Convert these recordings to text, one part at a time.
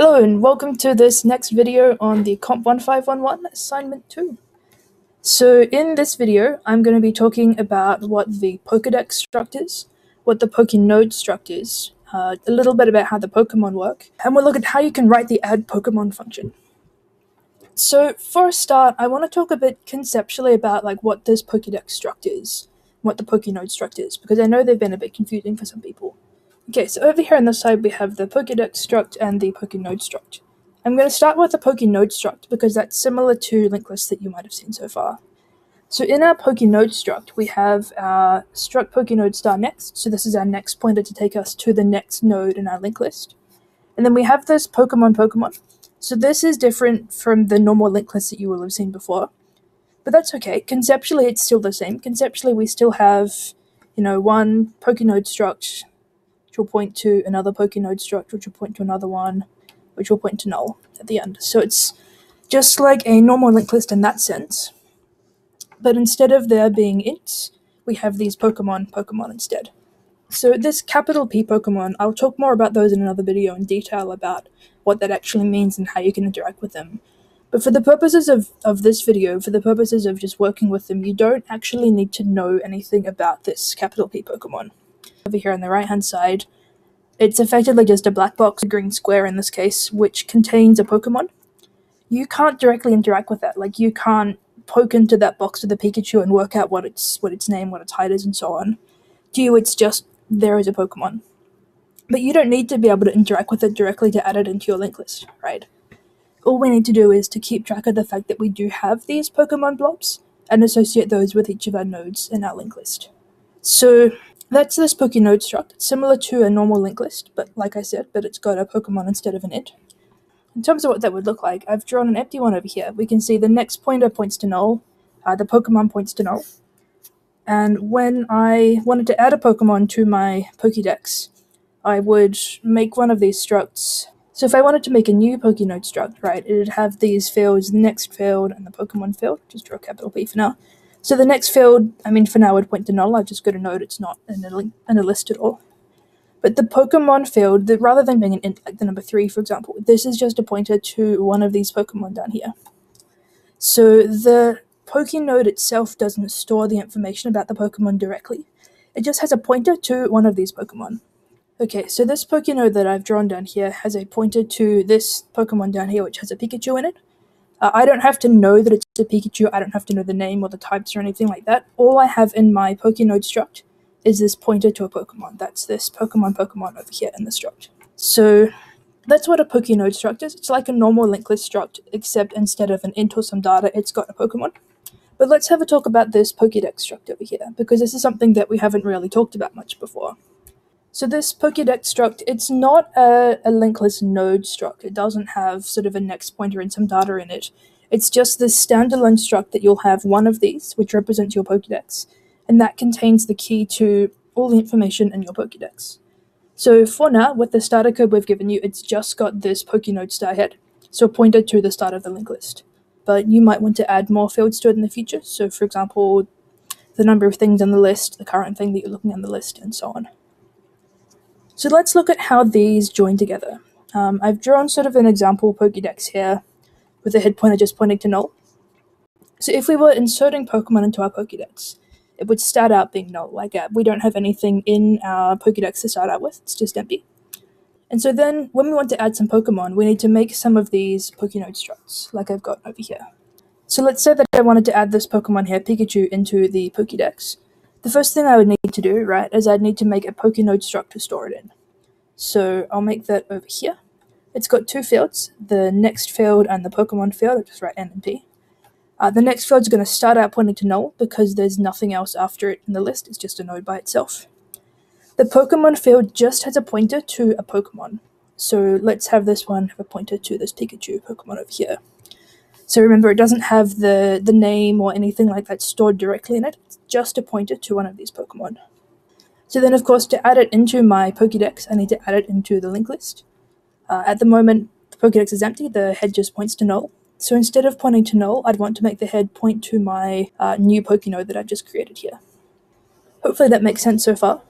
Hello and welcome to this next video on the Comp 1511 Assignment 2. So in this video, I'm going to be talking about what the Pokedex struct is, what the Pokenode struct is, uh, a little bit about how the Pokemon work, and we'll look at how you can write the add Pokemon function. So for a start, I want to talk a bit conceptually about like what this Pokedex struct is, what the Pokenode struct is, because I know they've been a bit confusing for some people. Okay, so over here on the side we have the Pokedex struct and the Pokenode struct. I'm going to start with the Pokenode struct because that's similar to linked lists that you might have seen so far. So in our Pokenode struct, we have our struct Pokenode star next, so this is our next pointer to take us to the next node in our linked list. And then we have this Pokemon Pokemon. So this is different from the normal linked list that you will have seen before. But that's okay. Conceptually, it's still the same. Conceptually, we still have, you know, one Pokenode struct which will point to another Pokenode struct, which will point to another one, which will point to null at the end. So it's just like a normal linked list in that sense. But instead of there being ints, we have these Pokemon Pokemon instead. So this capital P Pokemon, I'll talk more about those in another video in detail about what that actually means and how you can interact with them. But for the purposes of, of this video, for the purposes of just working with them, you don't actually need to know anything about this capital P Pokemon over here on the right hand side, it's effectively just a black box, a green square in this case, which contains a Pokemon. You can't directly interact with that. Like you can't poke into that box with a Pikachu and work out what its what its name, what its height is, and so on. To you, it's just there is a Pokemon. But you don't need to be able to interact with it directly to add it into your link list, right? All we need to do is to keep track of the fact that we do have these Pokemon blobs and associate those with each of our nodes in our link list. So that's this Pokenode struct. Similar to a normal linked list, but like I said, but it's got a Pokemon instead of an int. In terms of what that would look like, I've drawn an empty one over here. We can see the next pointer points to null, uh, the Pokemon points to null. And when I wanted to add a Pokemon to my Pokédex, I would make one of these structs. So if I wanted to make a new Pokenode struct, right, it'd have these fields, the next field, and the Pokemon field. Just draw capital P for now. So the next field, I mean, for now, I'd point to null. I've just got to note it's not in a, in a list at all. But the Pokemon field, the, rather than being an int like the number three, for example, this is just a pointer to one of these Pokemon down here. So the Pokenode itself doesn't store the information about the Pokemon directly. It just has a pointer to one of these Pokemon. Okay, so this Pokenode that I've drawn down here has a pointer to this Pokemon down here, which has a Pikachu in it. Uh, I don't have to know that it's a Pikachu. I don't have to know the name or the types or anything like that. All I have in my Pokenode struct is this pointer to a Pokemon. That's this Pokemon Pokemon over here in the struct. So that's what a Pokenode struct is. It's like a normal linked list struct, except instead of an int or some data, it's got a Pokemon. But let's have a talk about this Pokedex struct over here, because this is something that we haven't really talked about much before. So this Pokedex struct, it's not a, a linked list node struct. It doesn't have sort of a next pointer and some data in it. It's just this standalone struct that you'll have one of these, which represents your Pokedex, and that contains the key to all the information in your Pokedex. So for now, with the starter code we've given you, it's just got this Pokenode star head, so pointed to the start of the linked list. But you might want to add more fields to it in the future. So for example, the number of things on the list, the current thing that you're looking on the list, and so on. So let's look at how these join together. Um, I've drawn sort of an example Pokédex here with the head pointer just pointing to null. So if we were inserting Pokemon into our Pokédex, it would start out being null. Like uh, we don't have anything in our Pokédex to start out with, it's just empty. And so then when we want to add some Pokemon, we need to make some of these Pokénode structs, like I've got over here. So let's say that I wanted to add this Pokemon here, Pikachu, into the Pokédex. The first thing I would need to do, right, is I'd need to make a Pokenode struct to store it in. So I'll make that over here. It's got two fields, the next field and the Pokemon field. I'll just write N and P. Uh, the next field is going to start out pointing to null because there's nothing else after it in the list. It's just a node by itself. The Pokemon field just has a pointer to a Pokemon. So let's have this one have a pointer to this Pikachu Pokemon over here. So remember, it doesn't have the, the name or anything like that stored directly in it. It's just a pointer to one of these Pokemon. So then, of course, to add it into my Pokédex, I need to add it into the link list. Uh, at the moment, the Pokédex is empty. The head just points to null. So instead of pointing to null, I'd want to make the head point to my uh, new Pokénode that I've just created here. Hopefully that makes sense so far.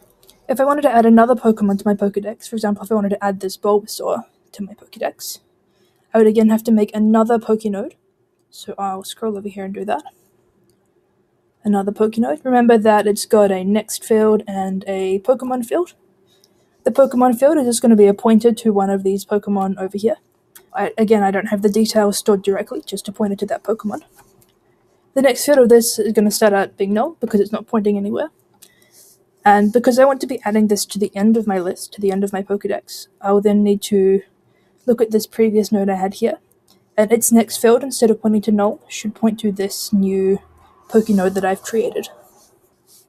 If I wanted to add another Pokemon to my Pokédex, for example, if I wanted to add this Bulbasaur, to my Pokedex. I would again have to make another Pokenode. So I'll scroll over here and do that. Another Pokenode. Remember that it's got a next field and a Pokemon field. The Pokemon field is just going to be a pointer to one of these Pokemon over here. I, again, I don't have the details stored directly, just to point it to that Pokemon. The next field of this is going to start out being null because it's not pointing anywhere. And because I want to be adding this to the end of my list, to the end of my Pokedex, I will then need to look at this previous node I had here. And its next field, instead of pointing to null, should point to this new Pokenode that I've created.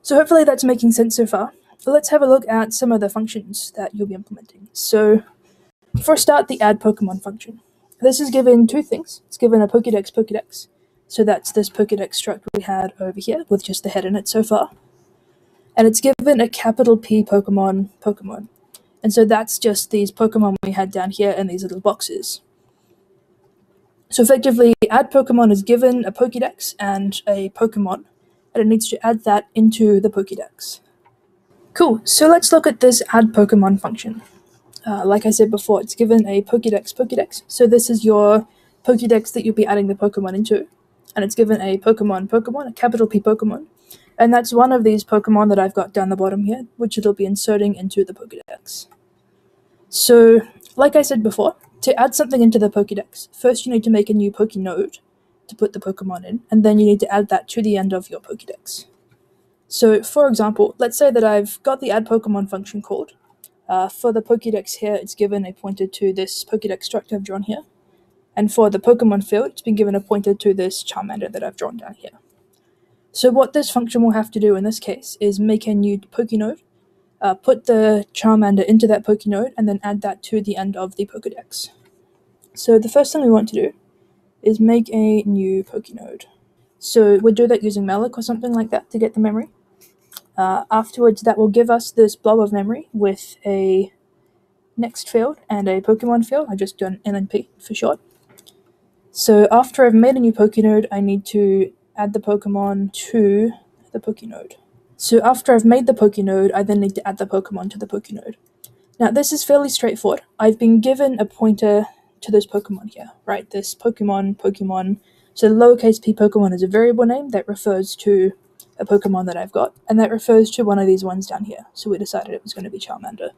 So hopefully that's making sense so far. let's have a look at some of the functions that you'll be implementing. So for a start, the add Pokemon function. This is given two things. It's given a Pokedex Pokedex. So that's this Pokedex struct we had over here with just the head in it so far and it's given a capital P Pokemon Pokemon. And so that's just these Pokemon we had down here in these little boxes. So effectively, add Pokemon is given a Pokédex and a Pokemon, and it needs to add that into the Pokédex. Cool, so let's look at this add Pokemon function. Uh, like I said before, it's given a Pokédex Pokédex, so this is your Pokédex that you'll be adding the Pokemon into. And it's given a Pokemon Pokemon, a capital P Pokemon, and that's one of these Pokemon that I've got down the bottom here, which it'll be inserting into the Pokedex. So, like I said before, to add something into the Pokedex, first you need to make a new Pokenode to put the Pokemon in, and then you need to add that to the end of your Pokedex. So, for example, let's say that I've got the add Pokemon function called. Uh, for the Pokedex here, it's given a pointer to this Pokedex struct I've drawn here. And for the Pokemon field, it's been given a pointer to this Charmander that I've drawn down here. So what this function will have to do in this case is make a new Pokenode, uh, put the Charmander into that Pokenode, and then add that to the end of the Pokedex. So the first thing we want to do is make a new Pokenode. So we'll do that using malloc or something like that to get the memory. Uh, afterwards, that will give us this blob of memory with a next field and a Pokemon field. I just done NNP for short. So after I've made a new Pokenode, I need to add the Pokemon to the Pokenode. So after I've made the Pokenode, I then need to add the Pokemon to the Pokenode. Now this is fairly straightforward. I've been given a pointer to this Pokemon here, right? This Pokemon, Pokemon. So the lowercase p Pokemon is a variable name that refers to a Pokemon that I've got, and that refers to one of these ones down here. So we decided it was going to be Charmander.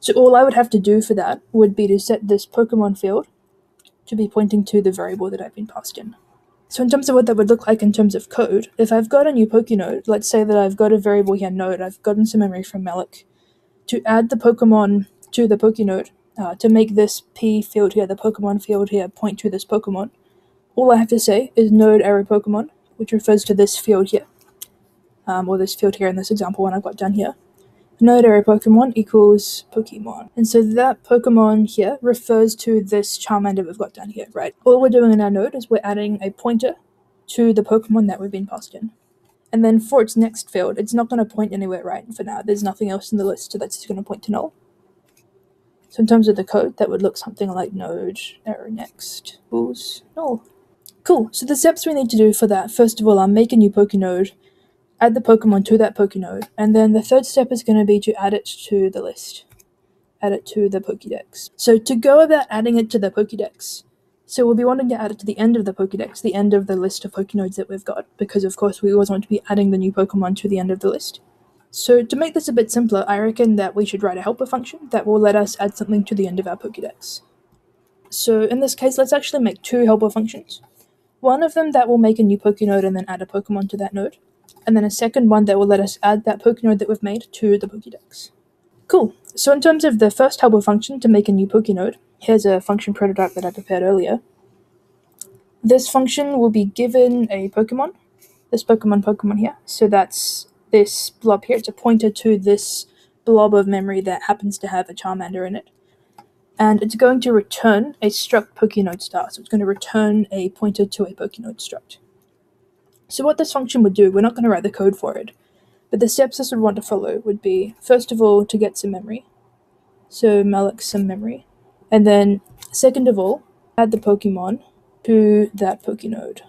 So all I would have to do for that would be to set this Pokemon field to be pointing to the variable that I've been passed in. So in terms of what that would look like in terms of code, if I've got a new Pokenode, let's say that I've got a variable here node, I've gotten some memory from malloc, to add the Pokemon to the Pokenode, uh, to make this P field here, the Pokemon field here, point to this Pokemon, all I have to say is node arrow Pokemon, which refers to this field here, um, or this field here in this example one I've got down here node array Pokemon equals Pokemon. And so that Pokemon here refers to this Charmander we've got down here, right? All we're doing in our node is we're adding a pointer to the Pokemon that we've been passed in. And then for its next field, it's not going to point anywhere right for now. There's nothing else in the list, so that's just going to point to null. So in terms of the code, that would look something like node arrow next equals null. Cool. So the steps we need to do for that, first of all, I'll make a new Pokenode add the Pokemon to that Pokenode, and then the third step is going to be to add it to the list, add it to the Pokédex. So to go about adding it to the Pokédex, so we'll be wanting to add it to the end of the Pokédex, the end of the list of Pokénodes that we've got, because of course we always want to be adding the new Pokemon to the end of the list. So to make this a bit simpler, I reckon that we should write a helper function that will let us add something to the end of our Pokédex. So in this case, let's actually make two helper functions. One of them that will make a new Pokénode and then add a Pokemon to that node, and then a second one that will let us add that Pokenode that we've made to the Pokédex. Cool. So in terms of the first helper function to make a new Pokenode, here's a function prototype that I prepared earlier. This function will be given a Pokemon, this Pokemon Pokemon here. So that's this blob here. It's a pointer to this blob of memory that happens to have a Charmander in it. And it's going to return a struct Pokenode star. So it's going to return a pointer to a Pokenode struct. So what this function would do, we're not going to write the code for it, but the steps this would want to follow would be, first of all, to get some memory. So malloc some memory. And then, second of all, add the Pokemon to that Pokenode.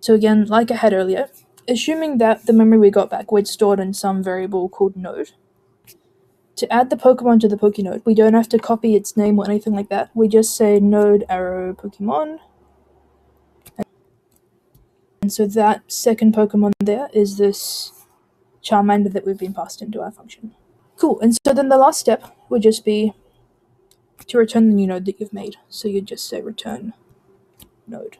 So again, like I had earlier, assuming that the memory we got back was stored in some variable called node, to add the Pokemon to the Pokenode, we don't have to copy its name or anything like that. We just say node arrow Pokemon. So that second Pokemon there is this Charmander that we've been passed into our function. Cool, and so then the last step would just be to return the new node that you've made. So you'd just say return node.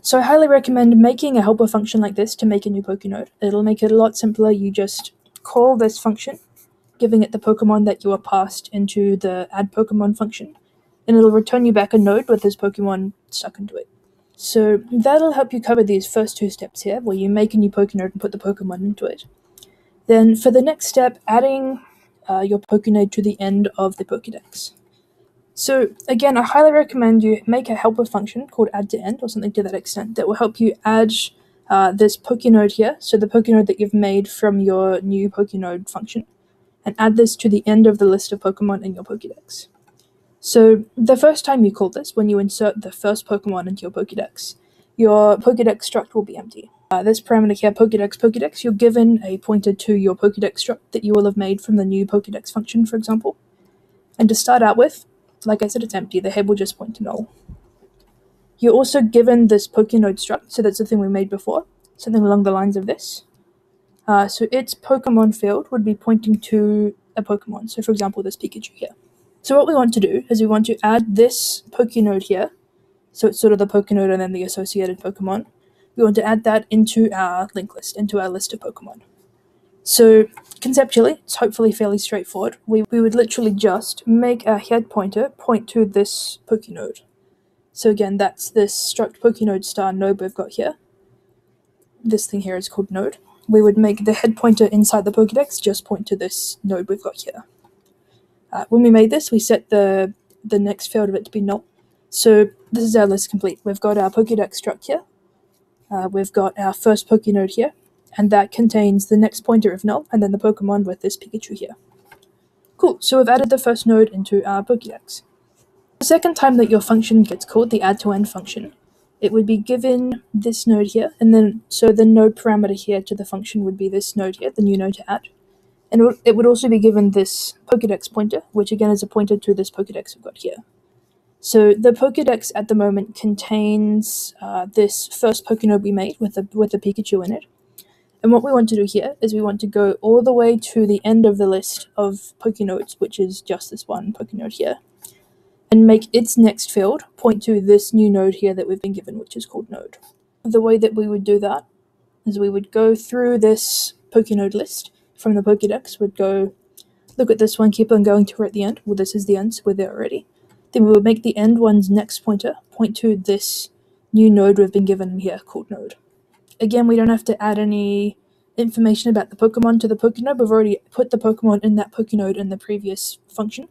So I highly recommend making a helper function like this to make a new Pokenode. It'll make it a lot simpler. You just call this function, giving it the Pokemon that you are passed into the add Pokemon function, and it'll return you back a node with this Pokemon stuck into it. So that'll help you cover these first two steps here, where you make a new Pokenode and put the Pokemon into it. Then for the next step, adding uh, your Pokenode to the end of the Pokedex. So again, I highly recommend you make a helper function called add to end or something to that extent that will help you add uh, this Pokenode here, so the Pokenode that you've made from your new Pokenode function, and add this to the end of the list of Pokemon in your Pokedex. So the first time you call this, when you insert the first Pokemon into your Pokedex, your Pokedex struct will be empty. Uh, this parameter here, Pokedex Pokedex, you're given a pointer to your Pokedex struct that you will have made from the new Pokedex function, for example. And to start out with, like I said, it's empty. The head will just point to null. You're also given this Pokenode struct, so that's the thing we made before, something along the lines of this. Uh, so its Pokemon field would be pointing to a Pokemon. So for example, this Pikachu here. So what we want to do is we want to add this Pokenode here. So it's sort of the Pokenode and then the associated Pokemon. We want to add that into our linked list, into our list of Pokemon. So conceptually, it's hopefully fairly straightforward. We, we would literally just make our head pointer point to this Pokenode. So again, that's this struct Pokenode star node we've got here. This thing here is called node. We would make the head pointer inside the Pokedex just point to this node we've got here. Uh, when we made this, we set the, the next field of it to be null. So this is our list complete. We've got our Pokedex struct here. Uh, we've got our first Pokenode here and that contains the next pointer of null, and then the Pokemon with this Pikachu here. Cool, so we've added the first node into our Pokédex. The second time that your function gets called, the add to end function, it would be given this node here, and then so the node parameter here to the function would be this node here, the new node to add. And it would also be given this Pokedex pointer, which again is a pointer to this Pokedex we've got here. So the Pokedex at the moment contains uh, this first Pokenode we made with the with the Pikachu in it, and what we want to do here is we want to go all the way to the end of the list of Pokenodes, which is just this one Pokenode here, and make its next field point to this new node here that we've been given, which is called node. The way that we would do that is we would go through this Pokenode list from the Pokedex, would go look at this one, keep on going to at the end. Well, this is the end, so we're there already. Then we would make the end one's next pointer point to this new node we've been given here called node. Again, we don't have to add any information about the Pokemon to the Pokenode. We've already put the Pokemon in that Pokenode in the previous function.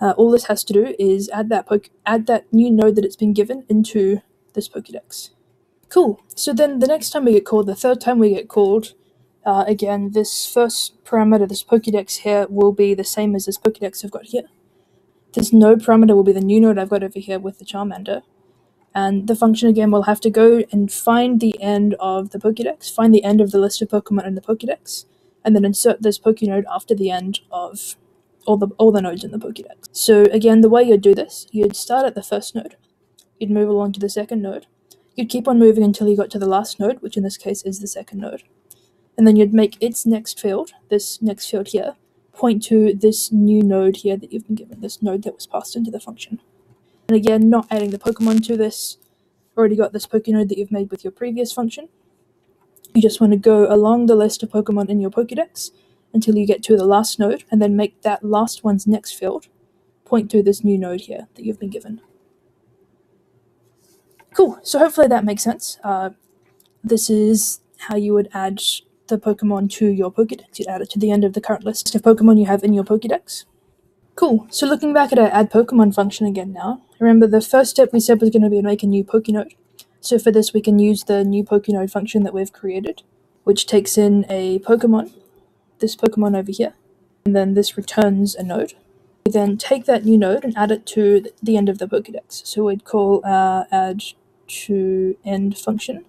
Uh, all this has to do is add that poke add that new node that it's been given into this Pokedex. Cool. So then the next time we get called, the third time we get called, uh, again, this first parameter, this Pokedex here, will be the same as this Pokedex I've got here. This node parameter will be the new node I've got over here with the Charmander. And the function again will have to go and find the end of the Pokedex, find the end of the list of Pokemon in the Pokedex, and then insert this Pokenode after the end of all the all the nodes in the Pokedex. So again, the way you'd do this, you'd start at the first node, you'd move along to the second node, you'd keep on moving until you got to the last node, which in this case is the second node, and then you'd make its next field, this next field here, point to this new node here that you've been given, this node that was passed into the function. And again, not adding the Pokemon to this. Already got this Pokenode that you've made with your previous function. You just want to go along the list of Pokemon in your Pokedex until you get to the last node, and then make that last one's next field point to this new node here that you've been given. Cool, so hopefully that makes sense. Uh, this is how you would add the Pokemon to your Pokedex. You'd add it to the end of the current list of Pokemon you have in your Pokedex. Cool. So looking back at our add Pokemon function again now, remember the first step we said was going to be make a new Pokenode. So for this we can use the new Pokenode function that we've created, which takes in a Pokemon, this Pokemon over here, and then this returns a node. We then take that new node and add it to the end of the Pokedex. So we'd call our add to end function,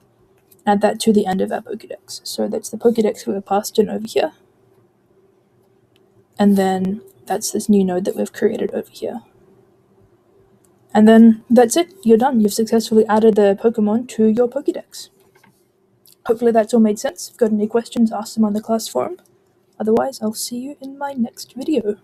add that to the end of our Pokedex. So that's the Pokedex we were passed in over here. and then that's this new node that we've created over here. And then that's it, you're done. You've successfully added the Pokemon to your Pokedex. Hopefully that's all made sense. If you've got any questions, ask them on the class forum. Otherwise, I'll see you in my next video.